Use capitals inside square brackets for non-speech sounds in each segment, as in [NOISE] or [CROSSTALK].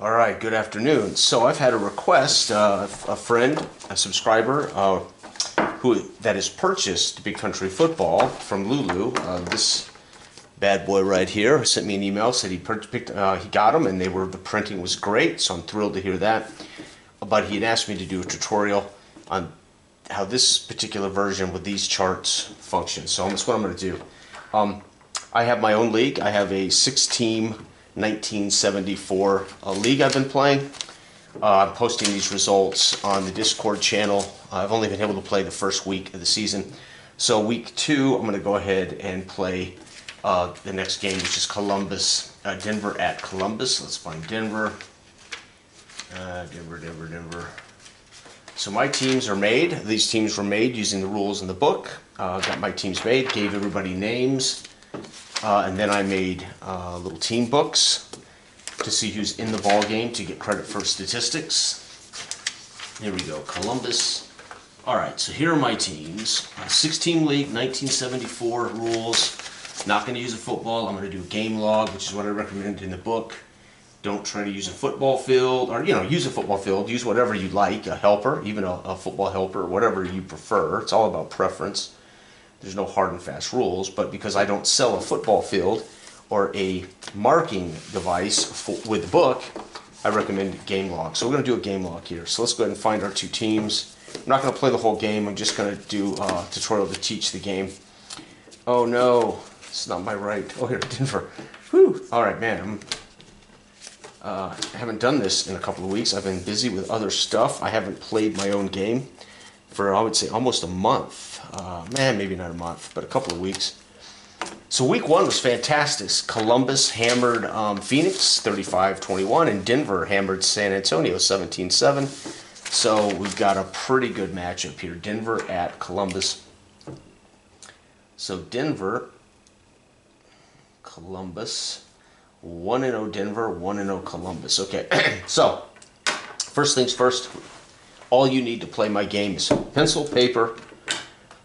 All right, good afternoon. So I've had a request, uh, a friend, a subscriber, uh, who that has purchased Big Country Football from Lulu. Uh, this bad boy right here sent me an email, said he picked, uh, he got them, and they were the printing was great. So I'm thrilled to hear that. But he had asked me to do a tutorial on how this particular version with these charts functions. So that's what I'm going to do. Um, I have my own league. I have a six-team 1974 uh, league I've been playing. Uh, I'm posting these results on the Discord channel. I've only been able to play the first week of the season. So week two, I'm going to go ahead and play uh, the next game, which is Columbus, uh, Denver at Columbus. Let's find Denver. Denver, Denver, Denver. So my teams are made. These teams were made using the rules in the book. Uh, got my teams made, gave everybody names, uh, and then I made uh, little team books to see who's in the ball game to get credit for statistics. Here we go, Columbus. All right, so here are my teams. Uh, six-team league, 1974 rules. Not going to use a football. I'm going to do a game log, which is what I recommended in the book. Don't try to use a football field, or you know, use a football field. Use whatever you like, a helper, even a, a football helper, whatever you prefer. It's all about preference. There's no hard and fast rules, but because I don't sell a football field or a marking device for, with the book, I recommend game log. So we're going to do a game log here. So let's go ahead and find our two teams. I'm not going to play the whole game. I'm just going to do a tutorial to teach the game. Oh no, it's not my right. Oh here, [LAUGHS] Denver. Whew. All right, man. I'm uh, I haven't done this in a couple of weeks. I've been busy with other stuff. I haven't played my own game for, I would say, almost a month. Uh, man, maybe not a month, but a couple of weeks. So week one was fantastic. Columbus hammered um, Phoenix 35-21, and Denver hammered San Antonio 17-7. So we've got a pretty good matchup here. Denver at Columbus. So Denver, Columbus. 1 0 Denver, 1 0 Columbus. Okay, [CLEARS THROAT] so first things first, all you need to play my game is pencil, paper.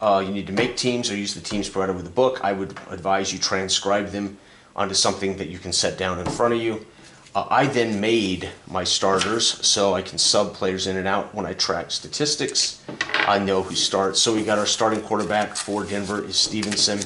Uh, you need to make teams or use the teams provided with the book. I would advise you transcribe them onto something that you can set down in front of you. Uh, I then made my starters so I can sub players in and out when I track statistics. I know who starts. So we got our starting quarterback for Denver is Stevenson.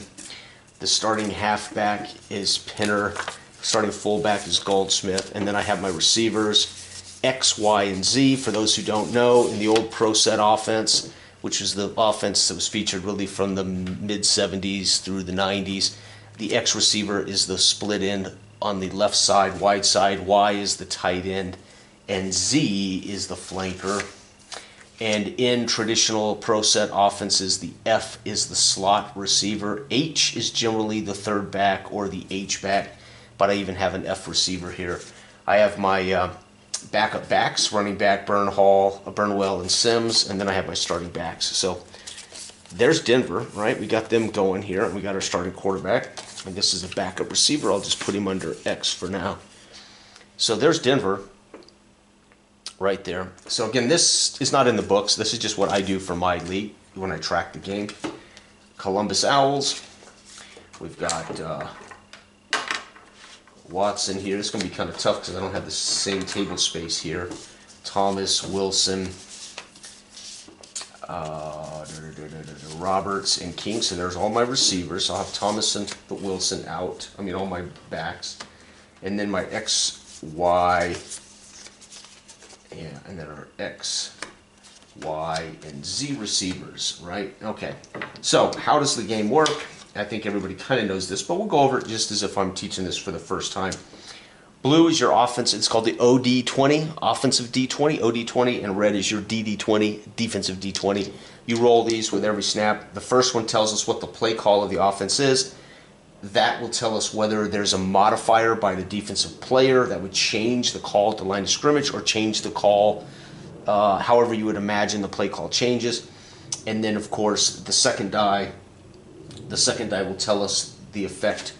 The starting halfback is Pinner starting fullback is Goldsmith, and then I have my receivers X, Y, and Z. For those who don't know, in the old Pro Set offense, which was the offense that was featured really from the mid 70s through the 90s, the X receiver is the split end on the left side, wide side. Y is the tight end, and Z is the flanker. And in traditional pro set offenses, the F is the slot receiver. H is generally the third back or the H back but I even have an F receiver here. I have my uh, backup backs, running back, Burn Hall, uh, Burnwell, and Sims, and then I have my starting backs. So there's Denver, right? We got them going here, and we got our starting quarterback. And this is a backup receiver. I'll just put him under X for now. So there's Denver right there. So again, this is not in the books. This is just what I do for my league when I track the game. Columbus Owls. We've got uh, Watson here. It's going to be kind of tough because I don't have the same table space here. Thomas, Wilson, uh, Roberts, and King. So there's all my receivers. I'll have Thomas and Wilson out. I mean, all my backs. And then my X, Y, yeah, and then our X, Y, and Z receivers, right? Okay. So how does the game work? I think everybody kind of knows this, but we'll go over it just as if I'm teaching this for the first time. Blue is your offense. It's called the OD20, offensive D20, OD20, and red is your DD20, defensive D20. You roll these with every snap. The first one tells us what the play call of the offense is. That will tell us whether there's a modifier by the defensive player that would change the call at the line of scrimmage or change the call uh, however you would imagine the play call changes. And then, of course, the second die the second die will tell us the effect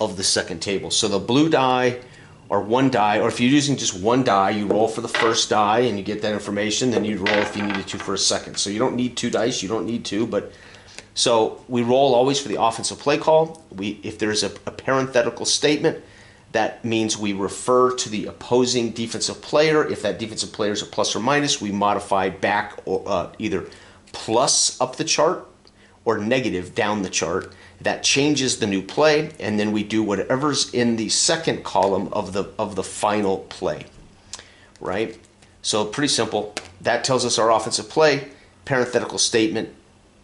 of the second table. So the blue die or one die, or if you're using just one die, you roll for the first die and you get that information, then you roll if you needed to for a second. So you don't need two dice, you don't need two, but so we roll always for the offensive play call. We if there's a, a parenthetical statement, that means we refer to the opposing defensive player. If that defensive player is a plus or minus, we modify back or uh, either plus up the chart or negative down the chart. That changes the new play, and then we do whatever's in the second column of the of the final play. Right? So pretty simple. That tells us our offensive play. Parenthetical statement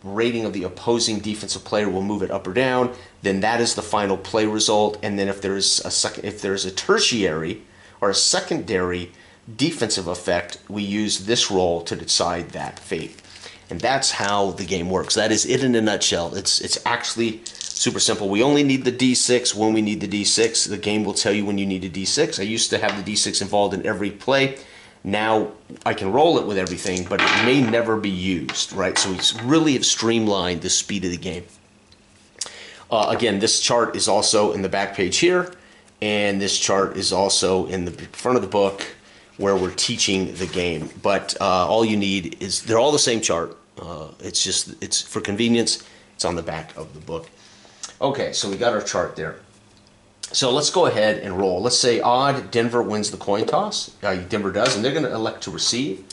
rating of the opposing defensive player will move it up or down. Then that is the final play result. And then if there's a second, if there's a tertiary or a secondary defensive effect, we use this roll to decide that fate. And that's how the game works. That is it in a nutshell. It's it's actually super simple. We only need the D6 when we need the D6. The game will tell you when you need a D6. I used to have the D6 involved in every play. Now I can roll it with everything, but it may never be used, right? So we really have streamlined the speed of the game. Uh, again, this chart is also in the back page here, and this chart is also in the front of the book where we're teaching the game. But uh, all you need is they're all the same chart. Uh, it's just it's for convenience. It's on the back of the book. Okay, so we got our chart there. So let's go ahead and roll. Let's say odd, Denver wins the coin toss. Uh, Denver does, and they're going to elect to receive.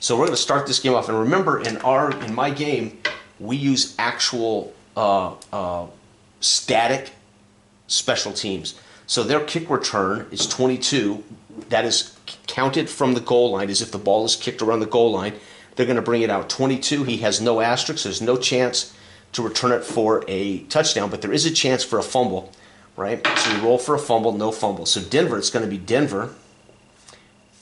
So we're going to start this game off. And remember, in our in my game, we use actual uh, uh, static special teams. So their kick return is 22. That is counted from the goal line as if the ball is kicked around the goal line. They're going to bring it out 22. He has no asterisk. There's no chance to return it for a touchdown, but there is a chance for a fumble right? So you roll for a fumble, no fumble. So Denver, it's going to be Denver,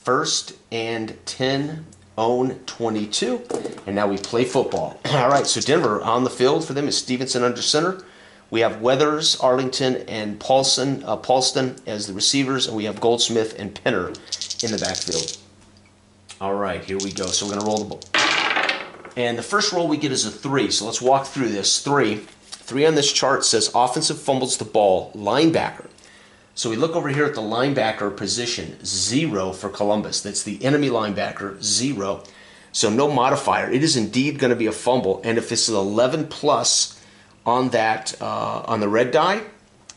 first and 10, own 22. And now we play football. [CLEARS THROAT] All right, so Denver on the field for them is Stevenson under center. We have Weathers, Arlington, and Paulson, uh, Paulston as the receivers, and we have Goldsmith and Penner in the backfield. All right, here we go. So we're going to roll the ball. And the first roll we get is a three. So let's walk through this. Three. Three on this chart says offensive fumbles the ball, linebacker. So we look over here at the linebacker position, zero for Columbus. That's the enemy linebacker, zero. So no modifier. It is indeed going to be a fumble. And if this is 11 plus on that uh, on the red die,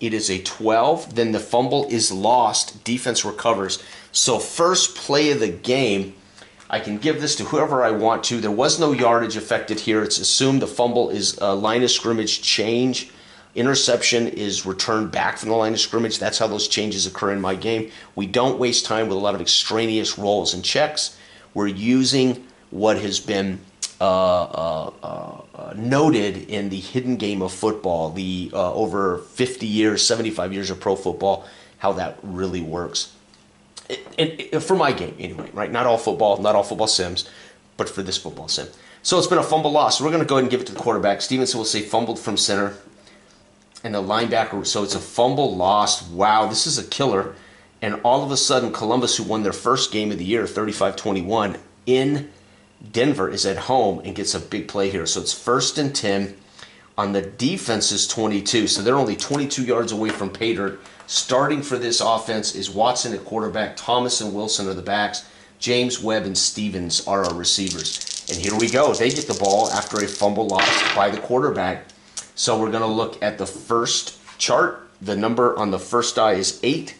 it is a 12. Then the fumble is lost. Defense recovers. So first play of the game I can give this to whoever I want to. There was no yardage affected here. It's assumed the fumble is a line of scrimmage change. Interception is returned back from the line of scrimmage. That's how those changes occur in my game. We don't waste time with a lot of extraneous rolls and checks. We're using what has been uh, uh, uh, noted in the hidden game of football, the uh, over 50 years, 75 years of pro football, how that really works it, it, for my game anyway, right? Not all football, not all football sims, but for this football sim. So it's been a fumble loss. We're going to go ahead and give it to the quarterback. Stevenson will say fumbled from center. And the linebacker, so it's a fumble lost. Wow, this is a killer. And all of a sudden, Columbus, who won their first game of the year, 35 21, in Denver, is at home and gets a big play here. So it's first and 10 on the defense's 22. So they're only 22 yards away from dirt. Starting for this offense is Watson at quarterback, Thomas and Wilson are the backs, James Webb and Stevens are our receivers. And here we go. They get the ball after a fumble lost by the quarterback. So we're going to look at the first chart. The number on the first die is 8.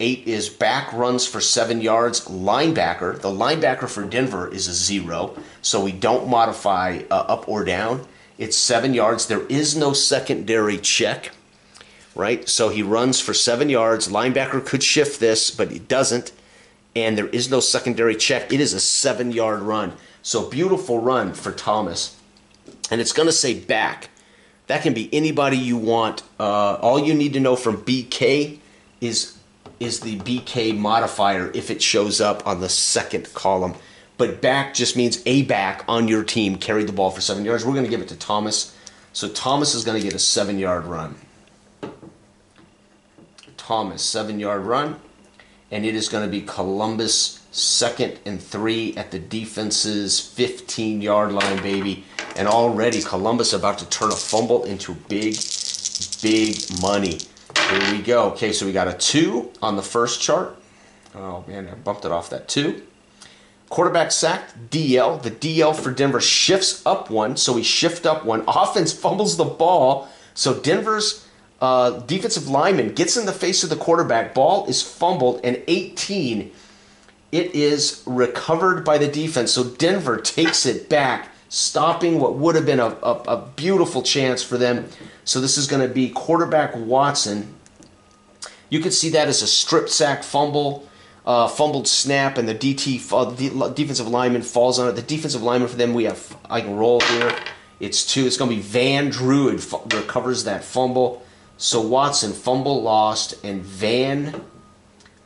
8 is back runs for 7 yards. Linebacker. The linebacker for Denver is a 0. So we don't modify uh, up or down. It's 7 yards. There is no secondary check right? So he runs for seven yards. Linebacker could shift this, but he doesn't. And there is no secondary check. It is a seven yard run. So beautiful run for Thomas. And it's going to say back. That can be anybody you want. Uh, all you need to know from BK is is the BK modifier if it shows up on the second column. But back just means a back on your team carried the ball for seven yards. We're going to give it to Thomas. So Thomas is going to get a seven yard run. Thomas, seven yard run. And it is going to be Columbus second and three at the defense's 15 yard line, baby. And already Columbus about to turn a fumble into big, big money. Here we go. Okay, so we got a two on the first chart. Oh man, I bumped it off that two. Quarterback sacked, DL. The DL for Denver shifts up one, so we shift up one. [LAUGHS] Offense fumbles the ball, so Denver's uh, defensive lineman gets in the face of the quarterback. Ball is fumbled, and 18. It is recovered by the defense. So Denver takes it back, stopping what would have been a, a, a beautiful chance for them. So this is going to be quarterback Watson. You could see that as a strip sack fumble uh, fumbled snap, and the DT uh, the defensive lineman falls on it. The defensive lineman for them, we have I can roll here. It's two. It's going to be Van Druid recovers that fumble. So Watson fumble lost, and Van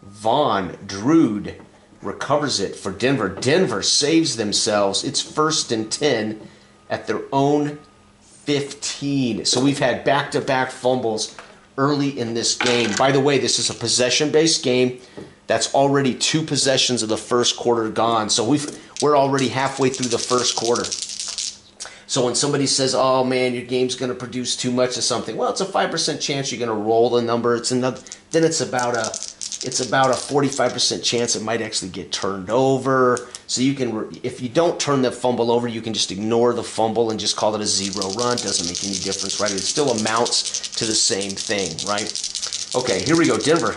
Von Druid recovers it for Denver. Denver saves themselves. It's first and ten at their own 15. So we've had back-to-back fumbles early in this game. By the way, this is a possession-based game. That's already two possessions of the first quarter gone. So we've we're already halfway through the first quarter. So when somebody says, "Oh man, your game's going to produce too much of something," well, it's a five percent chance you're going to roll the number. It's another. Then it's about a it's about a 45% chance it might actually get turned over. So you can, if you don't turn the fumble over, you can just ignore the fumble and just call it a zero run. Doesn't make any difference, right? It still amounts to the same thing, right? Okay, here we go. Denver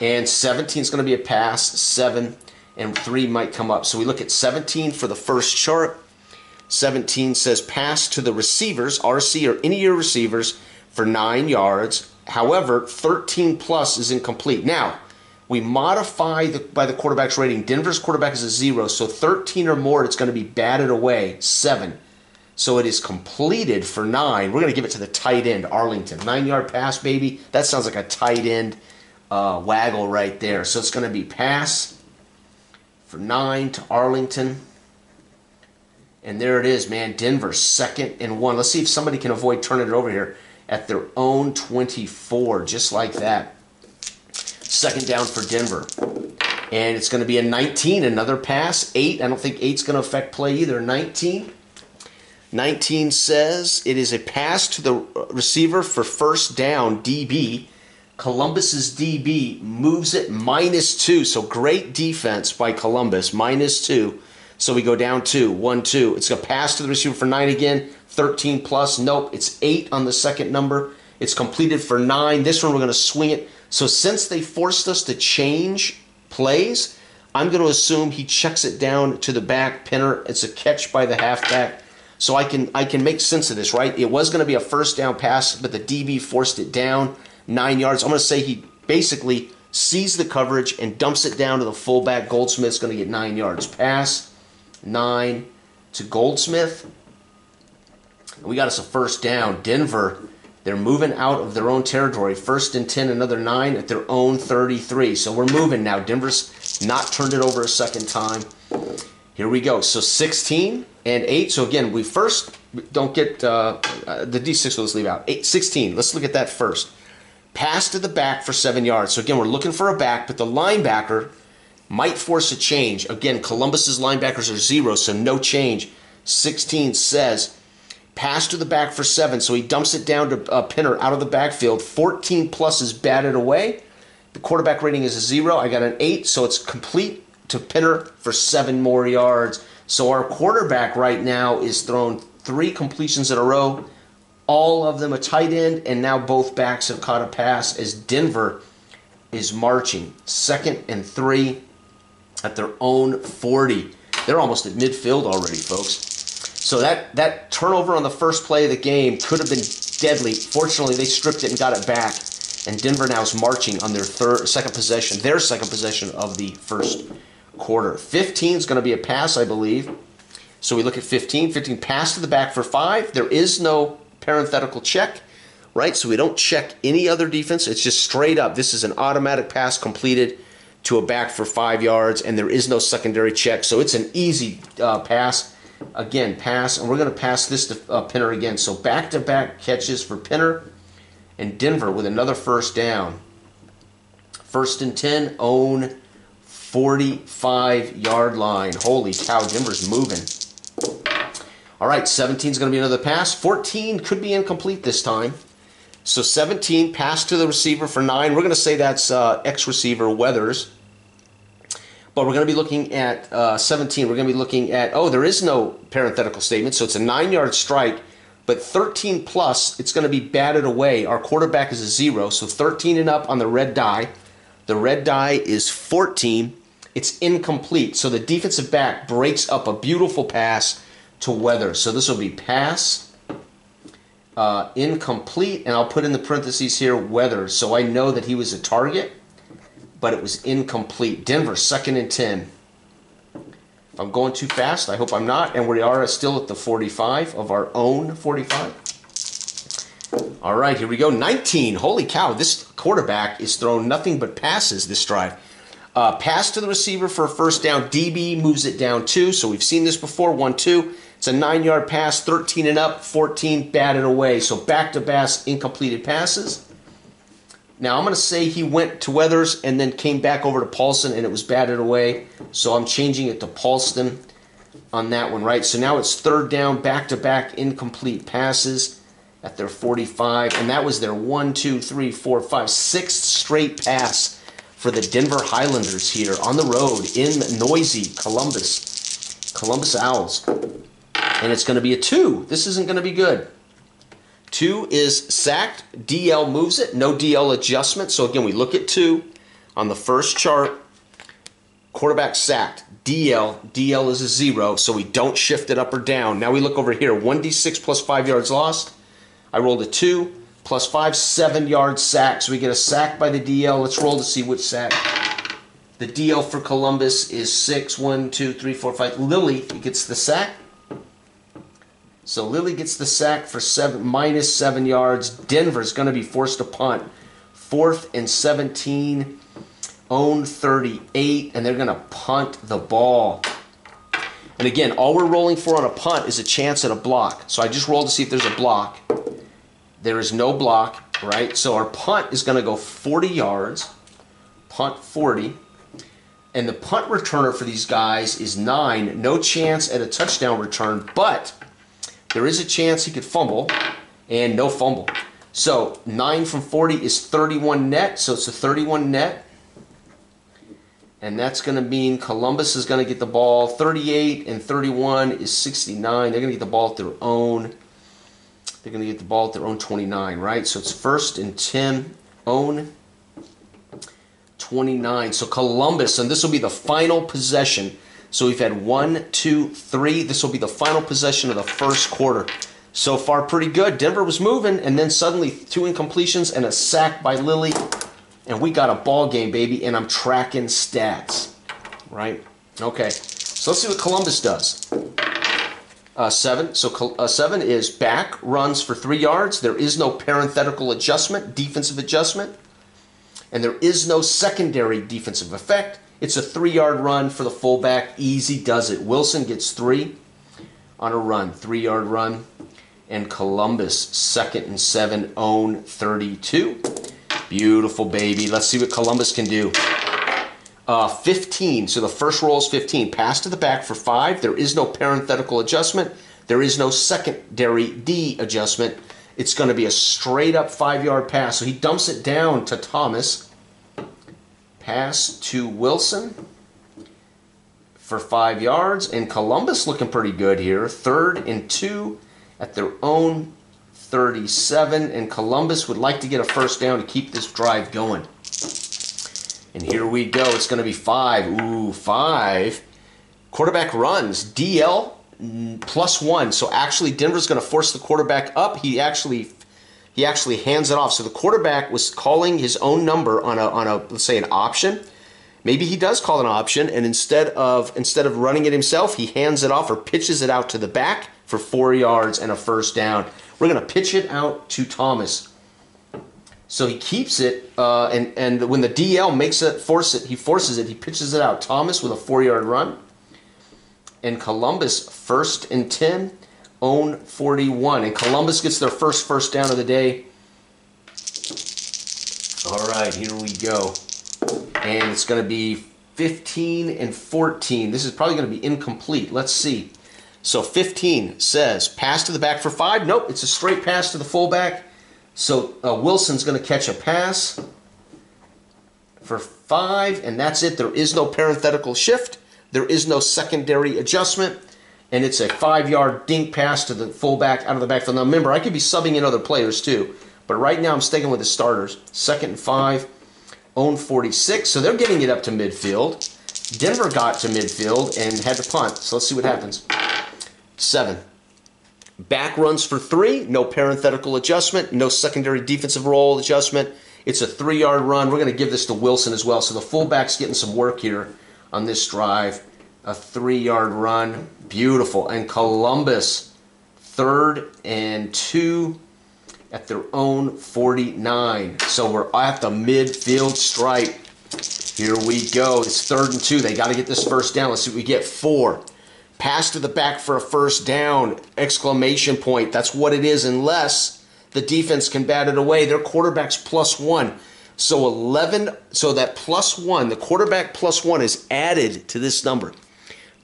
and 17 is going to be a pass, 7 and 3 might come up. So we look at 17 for the first chart. 17 says pass to the receivers, RC or any of your receivers, for 9 yards. However, 13 plus is incomplete. Now, we modify the, by the quarterback's rating. Denver's quarterback is a 0, so 13 or more, it's going to be batted away, 7. So it is completed for 9. We're going to give it to the tight end, Arlington. 9 yard pass, baby. That sounds like a tight end uh, waggle right there. So it's going to be pass for nine to Arlington. And there it is, man. Denver second and one. Let's see if somebody can avoid turning it over here at their own 24, just like that. Second down for Denver. And it's going to be a 19, another pass. Eight. I don't think eight's going to affect play either. 19. 19 says it is a pass to the receiver for first down, DB. Columbus's DB moves it minus two. So great defense by Columbus, minus two. So we go down two, one, two. It's to pass to the receiver for nine again, 13 plus. Nope, it's eight on the second number. It's completed for nine. This one we're going to swing it. So since they forced us to change plays, I'm going to assume he checks it down to the back pinner. It's a catch by the halfback. So I can I can make sense of this, right? It was going to be a first down pass, but the DB forced it down nine yards. I'm going to say he basically sees the coverage and dumps it down to the fullback. Goldsmith's going to get nine yards. Pass, nine to Goldsmith. We got us a first down. Denver, they're moving out of their own territory. First and 10, another nine at their own 33. So we're moving now. Denver's not turned it over a second time. Here we go. So 16 and 8. So again, we first don't get uh, uh the D6, let's leave out. Eight, 16. Let's look at that first. Pass to the back for seven yards. So again, we're looking for a back, but the linebacker might force a change. Again, Columbus's linebackers are zero, so no change. 16 says pass to the back for seven. So he dumps it down to uh, Pinner out of the backfield. 14 plus is batted away. The quarterback rating is a zero. I got an eight, so it's complete to Pinner for seven more yards. So our quarterback right now is thrown three completions in a row all of them a tight end, and now both backs have caught a pass as Denver is marching second and three at their own 40. They're almost at midfield already, folks. So that, that turnover on the first play of the game could have been deadly. Fortunately, they stripped it and got it back. And Denver now is marching on their third, second possession, their second possession of the first quarter. 15 is going to be a pass, I believe. So we look at 15. 15 pass to the back for five. There is no parenthetical check, right? So we don't check any other defense. It's just straight up. This is an automatic pass completed to a back for five yards, and there is no secondary check. So it's an easy uh, pass. Again, pass, and we're going to pass this to uh, Pinner again. So back to back catches for Pinner and Denver with another first down. First and 10, own 45 yard line. Holy cow, Denver's moving. All right, 17 is going to be another pass. 14 could be incomplete this time. So 17, pass to the receiver for 9. We're going to say that's uh, X-receiver Weathers. But we're going to be looking at uh, 17. We're going to be looking at, oh, there is no parenthetical statement. So it's a 9-yard strike but 13 plus, it's going to be batted away. Our quarterback is a zero, so 13 and up on the red die. The red die is 14. It's incomplete. So the defensive back breaks up a beautiful pass to Weather. So this will be pass, uh, incomplete, and I'll put in the parentheses here Weather. So I know that he was a target, but it was incomplete. Denver, second and 10. If I'm going too fast, I hope I'm not. And we are still at the 45 of our own 45. All right, here we go. 19. Holy cow, this quarterback is throwing nothing but passes this drive. Uh, pass to the receiver for a first down. DB moves it down two. So we've seen this before. One, two. It's a nine yard pass, 13 and up, 14 batted away. So back to back incompleted passes. Now I'm going to say he went to Weathers and then came back over to Paulson and it was batted away. So I'm changing it to Paulston on that one, right? So now it's third down, back to back incomplete passes at their 45. And that was their one, two, three, four, five, sixth straight pass for the Denver Highlanders here on the road in noisy Columbus. Columbus Owls. And it's going to be a two. This isn't going to be good. Two is sacked. DL moves it. No DL adjustment. So again, we look at two on the first chart. Quarterback sacked. DL. DL is a zero, so we don't shift it up or down. Now we look over here. 1d6 plus five yards lost. I rolled a two plus five, seven yards sack. So we get a sack by the DL. Let's roll to see which sack. The DL for Columbus is six. One, two, three, four, five. Lilly gets the sack. So Lilly gets the sack for seven minus seven yards. Denver's going to be forced to punt. Fourth and 17, own 38, and they're going to punt the ball. And again, all we're rolling for on a punt is a chance at a block. So I just rolled to see if there's a block. There is no block, right? So our punt is going to go 40 yards. Punt 40. And the punt returner for these guys is nine. No chance at a touchdown return, but there is a chance he could fumble, and no fumble. So 9 from 40 is 31 net, so it's a 31 net. And that's going to mean Columbus is going to get the ball. 38 and 31 is 69. They're going to get the ball at their own. They're going to get the ball at their own 29, right? So it's first and 10, own 29. So Columbus, and this will be the final possession so we've had one, two, three. This will be the final possession of the first quarter. So far, pretty good. Denver was moving, and then suddenly two incompletions and a sack by Lilly, and we got a ball game, baby. And I'm tracking stats, right? Okay. So let's see what Columbus does. Uh, seven. So uh, seven is back runs for three yards. There is no parenthetical adjustment, defensive adjustment, and there is no secondary defensive effect. It's a three yard run for the fullback. Easy does it. Wilson gets three on a run, three yard run. And Columbus, second and seven, own 32. Beautiful, baby. Let's see what Columbus can do. Uh, 15. So the first roll is 15. Pass to the back for five. There is no parenthetical adjustment. There is no secondary D adjustment. It's going to be a straight up five yard pass. So he dumps it down to Thomas. Pass to Wilson for five yards. And Columbus looking pretty good here. Third and two at their own 37. And Columbus would like to get a first down to keep this drive going. And here we go. It's going to be five. Ooh, five. Quarterback runs. DL plus one. So actually, Denver's going to force the quarterback up. He actually he actually hands it off. So the quarterback was calling his own number on a on a let's say an option. Maybe he does call an option, and instead of instead of running it himself, he hands it off or pitches it out to the back for four yards and a first down. We're gonna pitch it out to Thomas. So he keeps it, uh, and and when the DL makes it force it, he forces it. He pitches it out. Thomas with a four yard run, and Columbus first and ten own 41. And Columbus gets their first first down of the day. All right, here we go. And it's going to be 15 and 14. This is probably going to be incomplete. Let's see. So 15 says pass to the back for five. Nope, it's a straight pass to the fullback. So uh, Wilson's going to catch a pass for five, and that's it. There is no parenthetical shift. There is no secondary adjustment and it's a five-yard dink pass to the fullback out of the backfield. Now remember, I could be subbing in other players too, but right now I'm sticking with the starters. Second and five, own 46, so they're getting it up to midfield. Denver got to midfield and had to punt. So let's see what happens. Seven. Back runs for three, no parenthetical adjustment, no secondary defensive role adjustment. It's a three yard run. We're going to give this to Wilson as well. So the fullback's getting some work here on this drive. A three yard run. Beautiful. And Columbus, third and two at their own 49. So we're at the midfield stripe. Here we go. It's third and two. They got to get this first down. Let's see what we get. Four. Pass to the back for a first down. Exclamation point. That's what it is, unless the defense can bat it away. Their quarterback's plus one. So 11, so that plus one, the quarterback plus one is added to this number.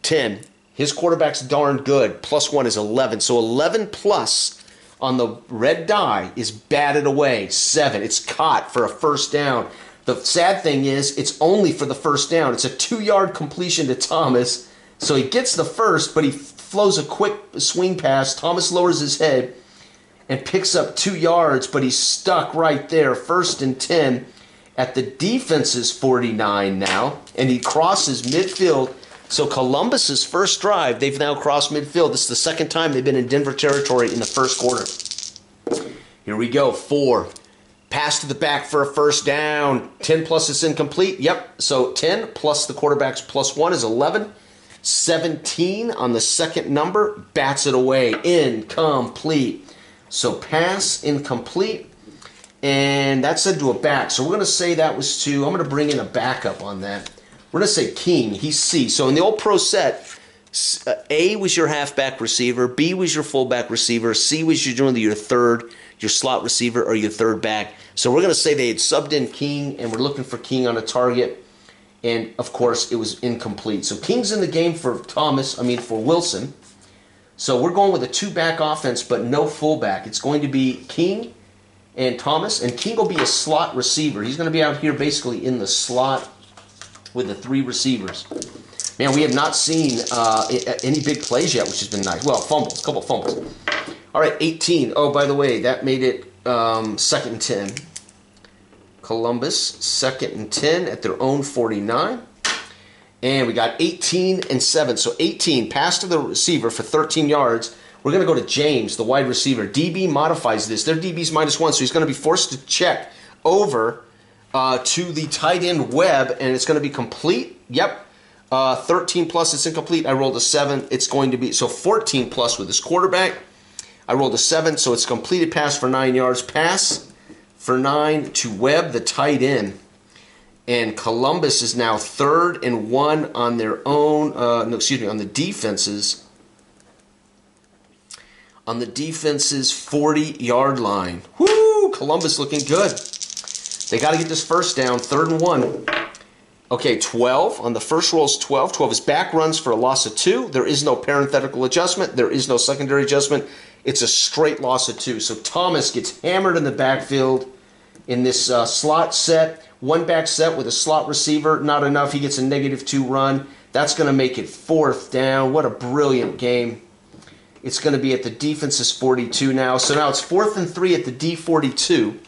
10. His quarterback's darn good. Plus one is 11. So 11 plus on the red die is batted away. Seven. It's caught for a first down. The sad thing is, it's only for the first down. It's a two yard completion to Thomas. So he gets the first, but he flows a quick swing pass. Thomas lowers his head and picks up two yards, but he's stuck right there. First and 10 at the defense's 49 now, and he crosses midfield. So Columbus's first drive, they've now crossed midfield. This is the second time they've been in Denver territory in the first quarter. Here we go. Four. Pass to the back for a first down. 10 plus is incomplete. Yep. So 10 plus the quarterback's plus one is 11. 17 on the second number. Bats it away. Incomplete. So pass incomplete. And that's said to a back. So we're going to say that was to, I'm going to bring in a backup on that. We're going to say King. He's C. So in the old pro set, uh, A was your halfback receiver, B was your fullback receiver, C was your, your third, your slot receiver, or your third back. So we're going to say they had subbed in King, and we're looking for King on a target. And of course, it was incomplete. So King's in the game for Thomas, I mean for Wilson. So we're going with a two back offense, but no fullback. It's going to be King and Thomas, and King will be a slot receiver. He's going to be out here basically in the slot with the three receivers. Man, we have not seen uh, any big plays yet, which has been nice. Well, fumbles, a couple fumbles. All right, 18. Oh, by the way, that made it um, second and 10. Columbus, second and 10 at their own 49. And we got 18 and 7. So 18, pass to the receiver for 13 yards. We're going to go to James, the wide receiver. DB modifies this. Their DB's minus one, so he's going to be forced to check over uh, to the tight end Webb, and it's going to be complete. Yep. Uh, 13 plus, it's incomplete. I rolled a 7. It's going to be, so 14 plus with this quarterback. I rolled a 7, so it's completed pass for 9 yards. Pass for 9 to Webb, the tight end. And Columbus is now third and one on their own, uh, no, excuse me, on the defenses. On the defense's 40 yard line. Whoo! Columbus looking good. They got to get this first down, third and one. Okay, 12. On the first roll is 12. 12 is back runs for a loss of two. There is no parenthetical adjustment. There is no secondary adjustment. It's a straight loss of two. So Thomas gets hammered in the backfield in this uh, slot set. One back set with a slot receiver. Not enough. He gets a negative two run. That's going to make it fourth down. What a brilliant game. It's going to be at the defense's 42 now. So now it's fourth and three at the D42.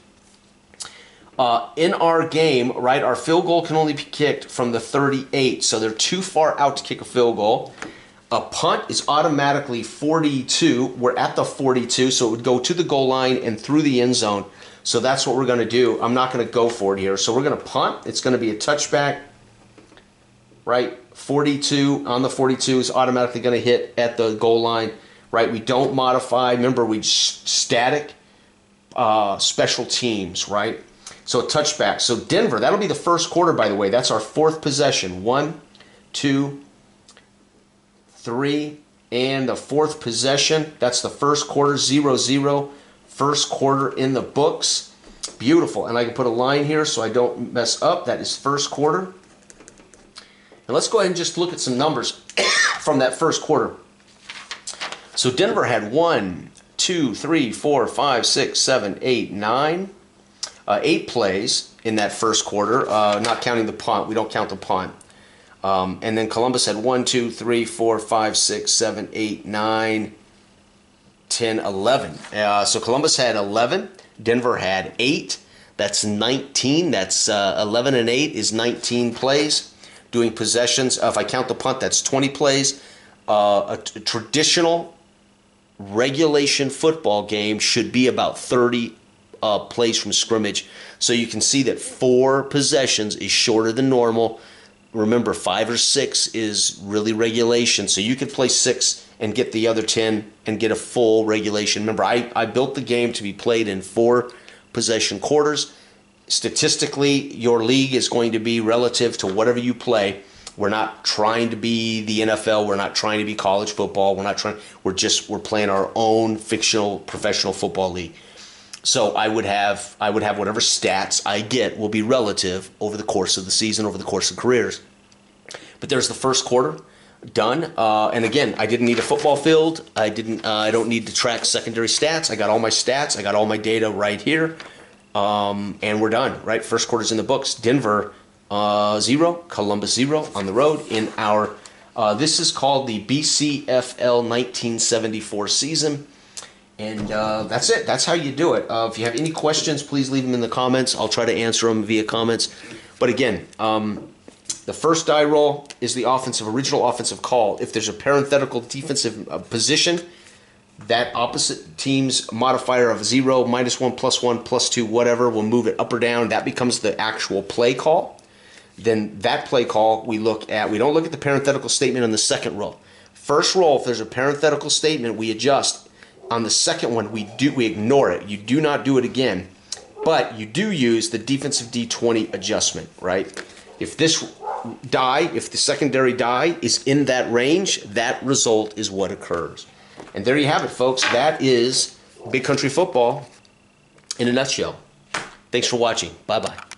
Uh, in our game, right, our field goal can only be kicked from the 38, so they're too far out to kick a field goal. A punt is automatically 42. We're at the 42, so it would go to the goal line and through the end zone. So that's what we're going to do. I'm not going to go for it here. So we're going to punt. It's going to be a touchback, right? 42 on the 42 is automatically going to hit at the goal line, right? We don't modify. Remember, we static uh, special teams, right? So a touchback. So Denver, that'll be the first quarter, by the way. That's our fourth possession. One, two, three, and the fourth possession. That's the first quarter, zero, zero. First quarter in the books. Beautiful. And I can put a line here so I don't mess up. That is first quarter. And let's go ahead and just look at some numbers [COUGHS] from that first quarter. So Denver had one, two, three, four, five, six, seven, eight, nine uh, eight plays in that first quarter, uh, not counting the punt. We don't count the punt. Um, and then Columbus had 1, 2, 3, 4, 5, 6, 7, 8, 9, 10, 11. Uh, so Columbus had 11. Denver had 8. That's 19. That's uh, 11 and 8 is 19 plays. Doing possessions, uh, if I count the punt, that's 20 plays. A, t- traditional regulation football game should be about 30 uh, plays from scrimmage. So you can see that four possessions is shorter than normal. Remember, five or six is really regulation. So you could play six and get the other 10 and get a full regulation. Remember, I, I built the game to be played in four possession quarters. Statistically, your league is going to be relative to whatever you play. We're not trying to be the NFL. We're not trying to be college football. We're not trying. We're just we're playing our own fictional professional football league. So I would have I would have whatever stats I get will be relative over the course of the season, over the course of careers. But there's the first quarter done, uh, and again, I didn't need a football field. I didn't. Uh, I don't need to track secondary stats. I got all my stats. I got all my data right here, um, and we're done. Right, first quarter's in the books. Denver uh, zero, Columbus zero on the road in our. Uh, this is called the BCFL 1974 season. And uh, that's it. That's how you do it. Uh, if you have any questions, please leave them in the comments. I'll try to answer them via comments. But again, um, the first die roll is the offensive, original offensive call. If there's a parenthetical defensive uh, position, that opposite team's modifier of zero, minus one, plus one, plus two, whatever, will move it up or down. That becomes the actual play call. Then that play call we look at, we don't look at the parenthetical statement on the second roll. First roll, if there's a parenthetical statement, we adjust on the second one, we do we ignore it. You do not do it again, but you do use the defensive D20 adjustment, right? If this die, if the secondary die is in that range, that result is what occurs. And there you have it, folks. That is Big Country Football in a nutshell. Thanks for watching. Bye bye.